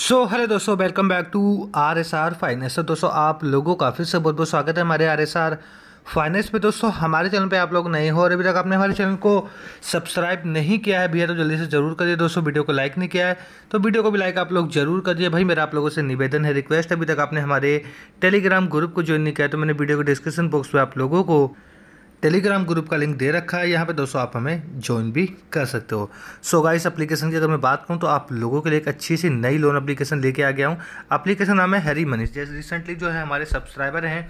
सो hello दोस्तों welcome back to R S R finance तो दोस्तों, आप लोगों का फिर से बहुत बहुत स्वागत है हमारे आर एस आर फाइनेंस में दोस्तों, हमारे चैनल पे आप लोग नए हो और अभी तक आपने हमारे चैनल को सब्सक्राइब नहीं किया है भैया तो जल्दी से ज़रूर करिए। दोस्तों, वीडियो को लाइक नहीं किया है तो वीडियो को भी लाइक आप लोग ज़रूर करिए। भाई, मेरा आप लोगों से निवेदन है रिक्वेस्ट अभी तक आपने हमारे टेलीग्राम ग्रुप को ज्वाइन नहीं किया तो मैंने वीडियो को डिस्क्रिप्शन बॉक्स में आप लोगों को टेलीग्राम ग्रुप का लिंक दे रखा है, यहाँ पे दोस्तों आप हमें ज्वाइन भी कर सकते हो। सो गाइस एप्लीकेशन की अगर मैं बात करूँ तो आप लोगों के लिए एक अच्छी सी नई लोन एप्लीकेशन लेके आ गया हूँ। एप्लीकेशन नाम है हरी मनीष जैसे रिसेंटली जो है हमारे सब्सक्राइबर हैं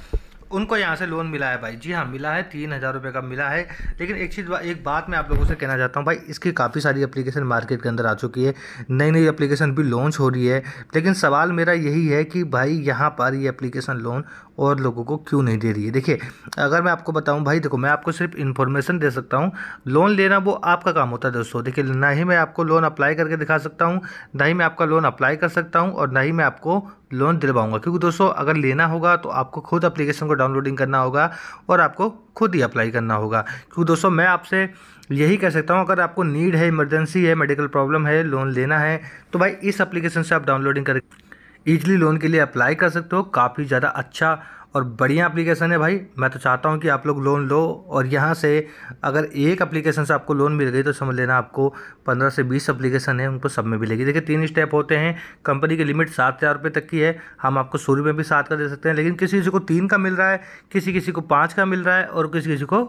उनको यहाँ से लोन मिला है भाई। जी हाँ मिला है, तीन हज़ार रुपये का मिला है। लेकिन एक चीज़ एक बात मैं आप लोगों से कहना चाहता हूँ भाई, इसकी काफ़ी सारी एप्लीकेशन मार्केट के अंदर आ चुकी है। नई नई एप्लीकेशन भी लॉन्च हो रही है। लेकिन सवाल मेरा यही है कि भाई, यहाँ पर ये एप्लीकेशन लोन और लोगों को क्यों नहीं दे रही है? देखिए, अगर मैं आपको बताऊँ भाई, देखो मैं आपको सिर्फ़ इन्फॉर्मेशन दे सकता हूँ। लोन लेना वो आपका काम होता है दोस्तों। देखिए, ना ही मैं आपको लोन अप्लाई करके दिखा सकता हूँ, ना ही मैं आपका लोन अप्लाई कर सकता हूँ और ना ही मैं आपको लोन दिलवाऊँगा। क्योंकि दोस्तों, अगर लेना होगा तो आपको खुद अप्लीकेशन को डाउनलोडिंग करना होगा और आपको खुद ही अप्लाई करना होगा। क्योंकि दोस्तों, मैं आपसे यही कह सकता हूँ, अगर आपको नीड है इमरजेंसी है मेडिकल प्रॉब्लम है लोन लेना है तो भाई इस एप्लीकेशन से आप डाउनलोडिंग कर ईजिली लोन के लिए अप्लाई कर सकते हो। काफ़ी ज़्यादा अच्छा और बढ़िया एप्लीकेशन है भाई। मैं तो चाहता हूँ कि आप लोग लोन लो और यहाँ से अगर एक एप्लीकेशन से आपको लोन मिल गई तो समझ लेना आपको पंद्रह से बीस एप्लीकेशन है, उनको सब में मिलेगी देखिए, तीन स्टेप होते हैं। कंपनी की लिमिट सात हज़ार रुपये तक की है। हम आपको शुरू में भी सात का दे सकते हैं, लेकिन किसी किसी को तीन का मिल रहा है किसी किसी को पाँच का मिल रहा है और किसी किसी को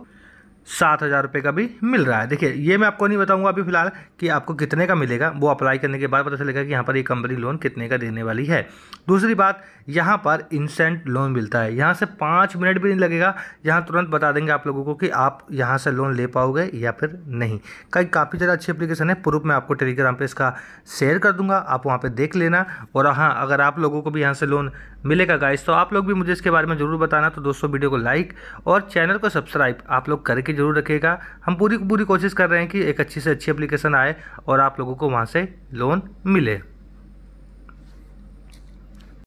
सात हज़ार रुपये का भी मिल रहा है। देखिए, ये मैं आपको नहीं बताऊँगा अभी फ़िलहाल कि आपको कितने का मिलेगा। वो अप्लाई करने के बाद पता चलेगा कि यहाँ पर ये कंपनी लोन कितने का देने वाली है। दूसरी बात, यहाँ पर इंसेंट लोन मिलता है। यहाँ से पाँच मिनट भी नहीं लगेगा। यहाँ तुरंत बता देंगे आप लोगों को कि आप यहाँ से लोन ले पाओगे या फिर नहीं। कई, काफ़ी ज़्यादा अच्छी एप्लीकेशन है। प्रूफ मैं आपको टेलीग्राम पर इसका शेयर कर दूँगा। आप वहाँ पर देख लेना। और हाँ अगर आप लोगों को भी यहाँ से लोन मिलेगा गाइस तो आप लोग भी मुझे इसके बारे में ज़रूर बताना। तो दोस्तों, वीडियो को लाइक और चैनल को सब्सक्राइब आप लोग करके ज़रूर रखेगा हम पूरी पूरी कोशिश कर रहे हैं कि एक अच्छी से अच्छी एप्लीकेशन आए और आप लोगों को वहाँ से लोन मिले।